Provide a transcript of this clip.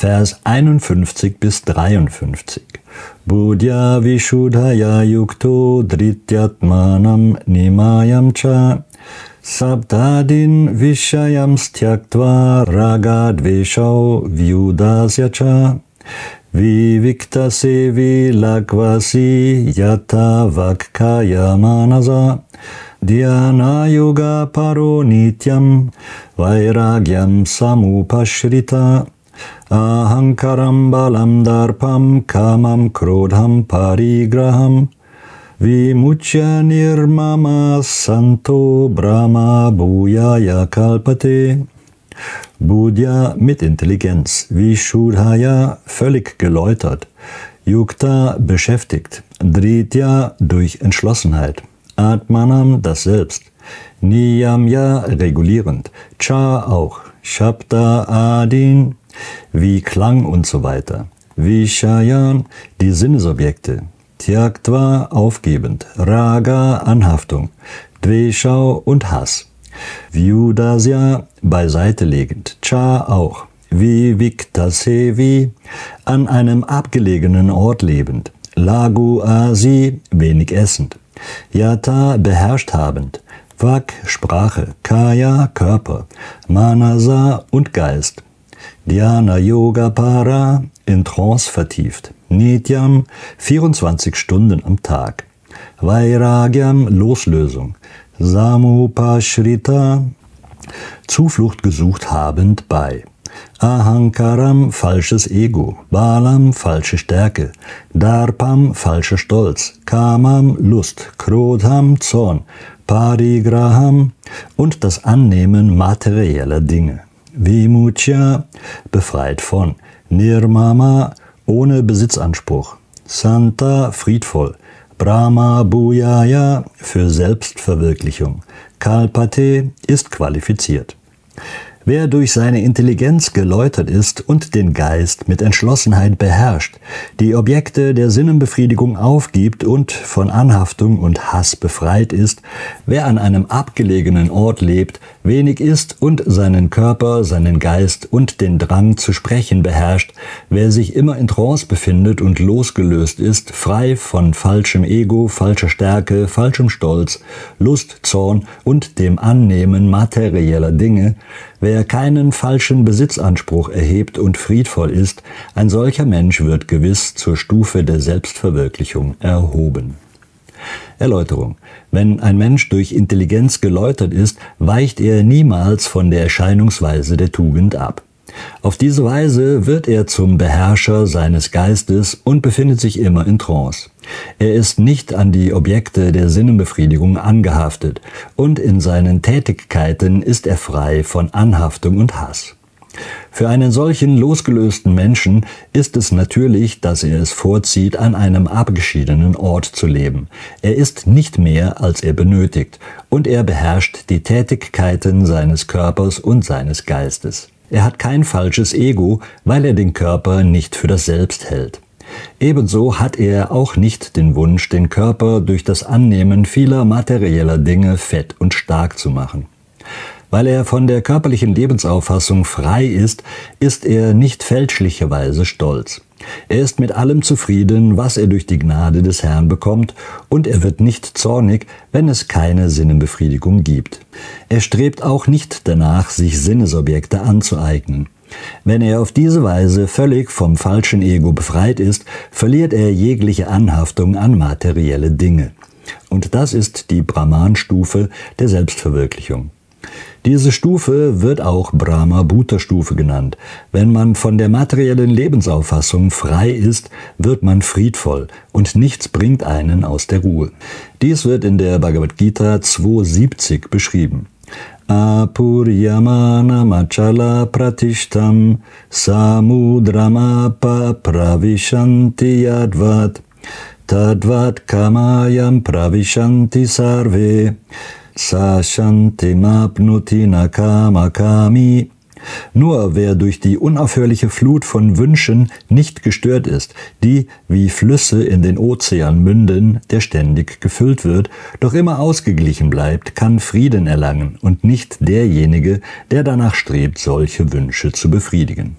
Vers 51 bis 53. Budya Vishuddhaya Yukto Drityatmanam Nimayam Cha. Sabdadin Vishayam Styaktva Ragadveshau Vyudasya Cha. Vivikta Sevi Lagvasi Yata Vakkaya Manasa Dhyana Yoga Paro Nityam Vairagyam Samupashrita Ahankaram Balam Darpam Kamam Krodham Parigraham Vimuchya Nirmama Santo Brahma Bhuyaya Kalpate Budya mit Intelligenz, Vishudhaya völlig geläutert, Yukta beschäftigt, Dritya durch Entschlossenheit, Atmanam das Selbst, Niyamya regulierend, Cha auch, Shabda Adin wie Klang und so weiter, Vishayan die Sinnesobjekte, Tyaktva aufgebend, Raga Anhaftung, Dveshau und Hass. Vyudasya beiseite legend, Cha auch, Viviktasevi an einem abgelegenen Ort lebend, Lagu Asi wenig essend, Yata beherrscht habend, Vak Sprache, Kaya Körper, Manasa und Geist, Dhyana Yoga Para in Trance vertieft, Nityam 24 Stunden am Tag, Vairagyam Loslösung, Samupashrita Zuflucht gesucht habend bei. Ahankaram falsches Ego, Balam falsche Stärke, Darpam falscher Stolz, Kamam Lust, Krodham Zorn, Parigraham und das Annehmen materieller Dinge. Vimuchya befreit von, Nirmama ohne Besitzanspruch, Santa friedvoll, Brahma Bhuyaya für Selbstverwirklichung. Kalpate ist qualifiziert. Wer durch seine Intelligenz geläutert ist und den Geist mit Entschlossenheit beherrscht, die Objekte der Sinnenbefriedigung aufgibt und von Anhaftung und Hass befreit ist, wer an einem abgelegenen Ort lebt, wenig isst und seinen Körper, seinen Geist und den Drang zu sprechen beherrscht, wer sich immer in Trance befindet und losgelöst ist, frei von falschem Ego, falscher Stärke, falschem Stolz, Lust, Zorn und dem Annehmen materieller Dinge, Wer keinen falschen Besitzanspruch erhebt und friedvoll ist, ein solcher Mensch wird gewiss zur Stufe der Selbstverwirklichung erhoben. Erläuterung. Wenn ein Mensch durch Intelligenz geläutert ist, weicht er niemals von der Erscheinungsweise der Tugend ab. Auf diese Weise wird er zum Beherrscher seines Geistes und befindet sich immer in Trance. Er ist nicht an die Objekte der Sinnenbefriedigung angehaftet und in seinen Tätigkeiten ist er frei von Anhaftung und Hass. Für einen solchen losgelösten Menschen ist es natürlich, dass er es vorzieht, an einem abgeschiedenen Ort zu leben. Er ist nicht mehr, als er benötigt, und er beherrscht die Tätigkeiten seines Körpers und seines Geistes. Er hat kein falsches Ego, weil er den Körper nicht für das Selbst hält. Ebenso hat er auch nicht den Wunsch, den Körper durch das Annehmen vieler materieller Dinge fett und stark zu machen. Weil er von der körperlichen Lebensauffassung frei ist, ist er nicht fälschlicherweise stolz. Er ist mit allem zufrieden, was er durch die Gnade des Herrn bekommt, und er wird nicht zornig, wenn es keine Sinnenbefriedigung gibt. Er strebt auch nicht danach, sich Sinnesobjekte anzueignen. Wenn er auf diese Weise völlig vom falschen Ego befreit ist, verliert er jegliche Anhaftung an materielle Dinge. Und das ist die Brahman-Stufe der Selbstverwirklichung. Diese Stufe wird auch Brahma-Bhuta-Stufe genannt. Wenn man von der materiellen Lebensauffassung frei ist, wird man friedvoll und nichts bringt einen aus der Ruhe. Dies wird in der Bhagavad Gita 2.70 beschrieben. Apuryamana machala pratishtam samudramapa pravishanti yadvat tadvat kamayam pravishanti sarve Sashantimapnuti Nakamakami. Nur wer durch die unaufhörliche Flut von Wünschen nicht gestört ist, die wie Flüsse in den Ozean münden, der ständig gefüllt wird, doch immer ausgeglichen bleibt, kann Frieden erlangen und nicht derjenige, der danach strebt, solche Wünsche zu befriedigen.